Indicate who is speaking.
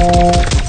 Speaker 1: you.